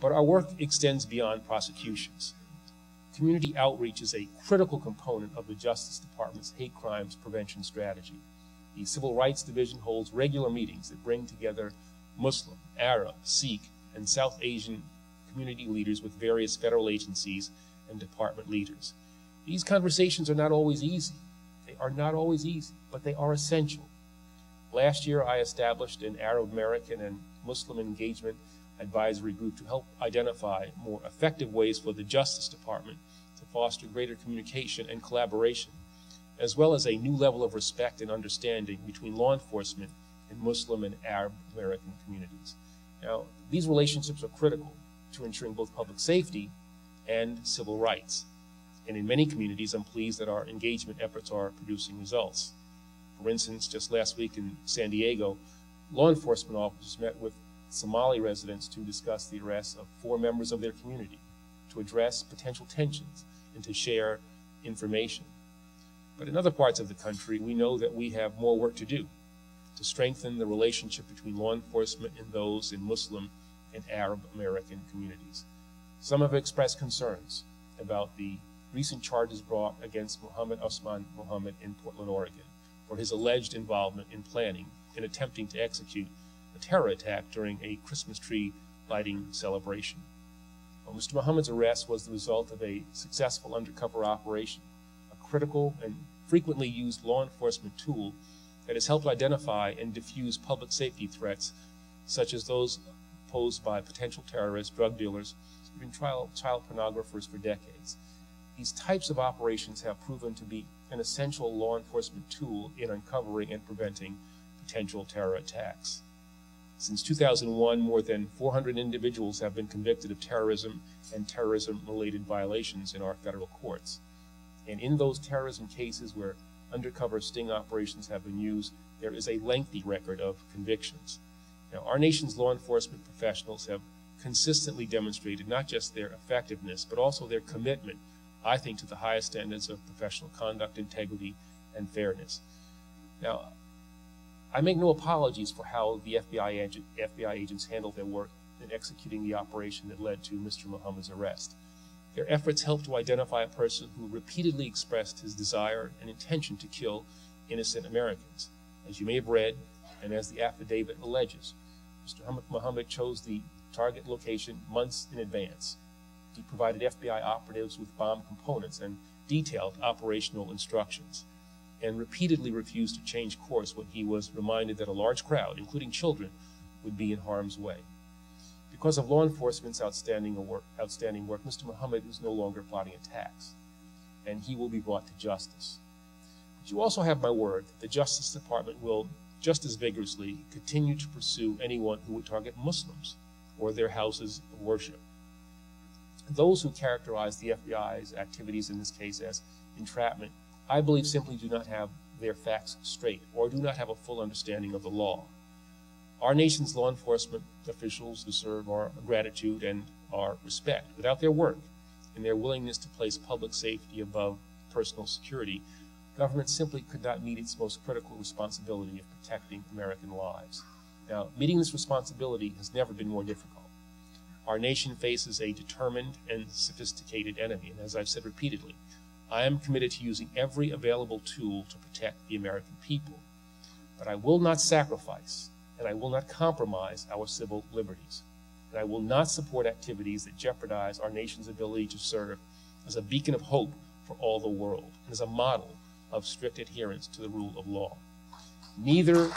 But our work extends beyond prosecutions. Community outreach is a critical component of the Justice Department's hate crimes prevention strategy. The Civil Rights Division holds regular meetings that bring together Muslim, Arab, Sikh, and South Asian community leaders with various federal agencies and department leaders. These conversations are not always easy. They are not always easy, but they are essential. Last year, I established an Arab American and Muslim engagement advisory group to help identify more effective ways for the Justice Department to foster greater communication and collaboration, as well as a new level of respect and understanding between law enforcement and Muslim and Arab American communities. Now, these relationships are critical to ensuring both public safety and civil rights. And in many communities, I'm pleased that our engagement efforts are producing results. For instance, just last week in San Diego, law enforcement officers met with Somali residents to discuss the arrest of four members of their community, to address potential tensions, and to share information. But in other parts of the country, we know that we have more work to do to strengthen the relationship between law enforcement and those in Muslim and Arab American communities. Some have expressed concerns about the recent charges brought against Mohamed Osman Mohamud in Portland, Oregon, for his alleged involvement in planning and attempting to execute a terror attack during a Christmas tree lighting celebration. Well, Mr. Mohamud's arrest was the result of a successful undercover operation, a critical and frequently used law enforcement tool that has helped identify and diffuse public safety threats such as those posed by potential terrorists, drug dealers, even child, child pornographers for decades. These types of operations have proven to be an essential law enforcement tool in uncovering and preventing potential terror attacks. Since 2001, more than 400 individuals have been convicted of terrorism and terrorism-related violations in our federal courts. And in those terrorism cases where undercover sting operations have been used, there is a lengthy record of convictions. Now, our nation's law enforcement professionals have consistently demonstrated not just their effectiveness, but also their commitment, I think, to the highest standards of professional conduct, integrity, and fairness. Now, I make no apologies for how the FBI, agent, FBI agents handled their work in executing the operation that led to Mr. Mohamud's arrest. Their efforts helped to identify a person who repeatedly expressed his desire and intention to kill innocent Americans. As you may have read, and as the affidavit alleges, Mr. Mohamud chose the target location months in advance. He provided FBI operatives with bomb components and detailed operational instructions, and repeatedly refused to change course when he was reminded that a large crowd, including children, would be in harm's way. Because of law enforcement's outstanding work, outstanding work, Mr. Mohamud is no longer plotting attacks, and he will be brought to justice. But you also have my word that the Justice Department will just as vigorously continue to pursue anyone who would target Muslims or their houses of worship. Those who characterize the FBI's activities in this case as entrapment, I believe simply do not have their facts straight or do not have a full understanding of the law. Our nation's law enforcement officials deserve our gratitude and our respect. Without their work and their willingness to place public safety above personal security, government simply could not meet its most critical responsibility of protecting American lives. Now, meeting this responsibility has never been more difficult. Our nation faces a determined and sophisticated enemy, and as I've said repeatedly, I am committed to using every available tool to protect the American people. But I will not sacrifice and I will not compromise our civil liberties. And I will not support activities that jeopardize our nation's ability to serve as a beacon of hope for all the world and as a model of strict adherence to the rule of law. Neither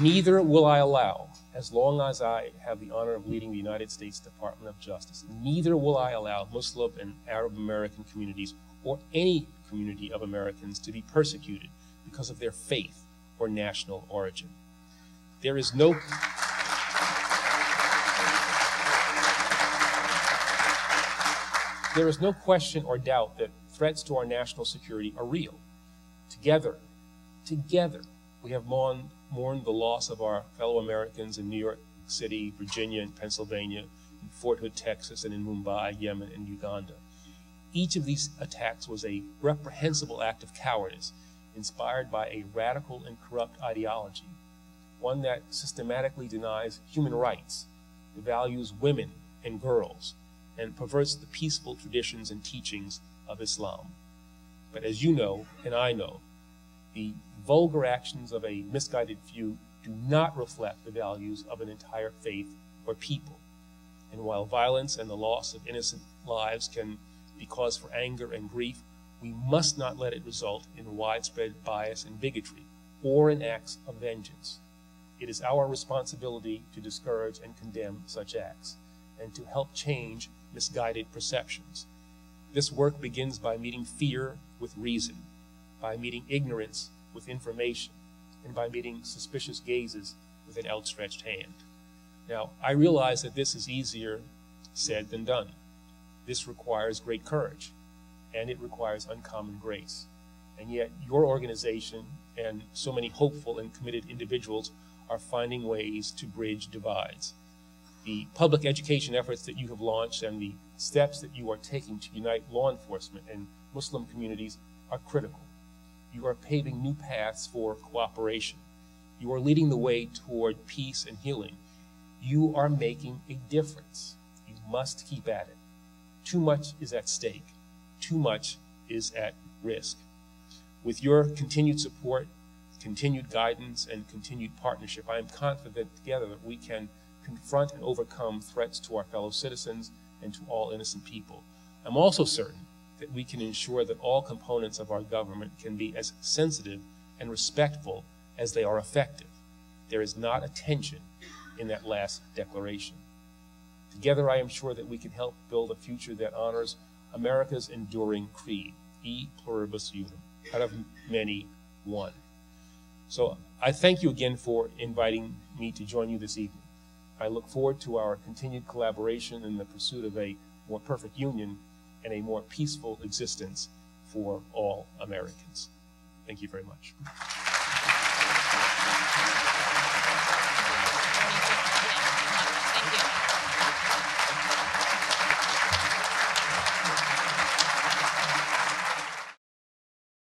Neither will I allow, as long as I have the honor of leading the United States Department of Justice, neither will I allow Muslim and Arab American communities or any community of Americans to be persecuted because of their faith or national origin. There is no There is no question or doubt that threats to our national security are real. Together, together, we have mourned, mourned the loss of our fellow Americans in New York City, Virginia, and Pennsylvania, in Fort Hood, Texas, and in Mumbai, Yemen, and Uganda. Each of these attacks was a reprehensible act of cowardice inspired by a radical and corrupt ideology, one that systematically denies human rights, devalues women and girls, and perverts the peaceful traditions and teachings of Islam. But as you know, and I know, the vulgar actions of a misguided few do not reflect the values of an entire faith or people. And while violence and the loss of innocent lives can be cause for anger and grief, we must not let it result in widespread bias and bigotry or in acts of vengeance. It is our responsibility to discourage and condemn such acts and to help change misguided perceptions. This work begins by meeting fear with reason, by meeting ignorance with information, and by meeting suspicious gazes with an outstretched hand. Now, I realize that this is easier said than done. This requires great courage, and it requires uncommon grace. And yet, your organization and so many hopeful and committed individuals are finding ways to bridge divides. The public education efforts that you have launched and the steps that you are taking to unite law enforcement and Muslim communities are critical. You are paving new paths for cooperation. You are leading the way toward peace and healing. You are making a difference. You must keep at it. Too much is at stake. Too much is at risk. With your continued support, continued guidance, and continued partnership, I am confident together that we can confront and overcome threats to our fellow citizens and to all innocent people. I'm also certain that we can ensure that all components of our government can be as sensitive and respectful as they are effective. There is not a tension in that last declaration. Together, I am sure that we can help build a future that honors America's enduring creed, e pluribus unum, out of many, one. So I thank you again for inviting me to join you this evening. I look forward to our continued collaboration in the pursuit of a more perfect union and a more peaceful existence for all Americans. Thank you very much.